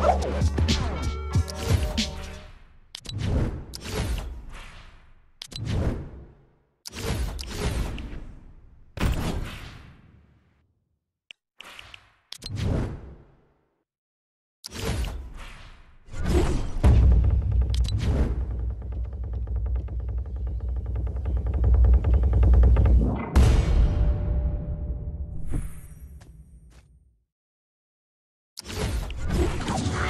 Need, I'll that. vital.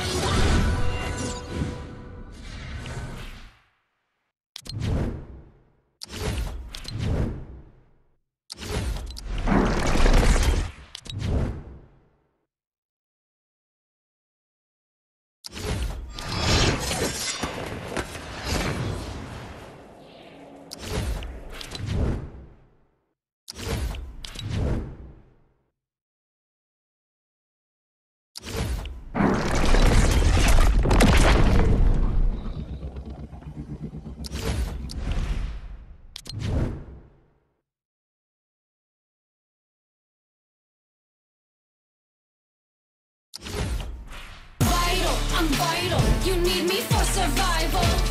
You need me for survival.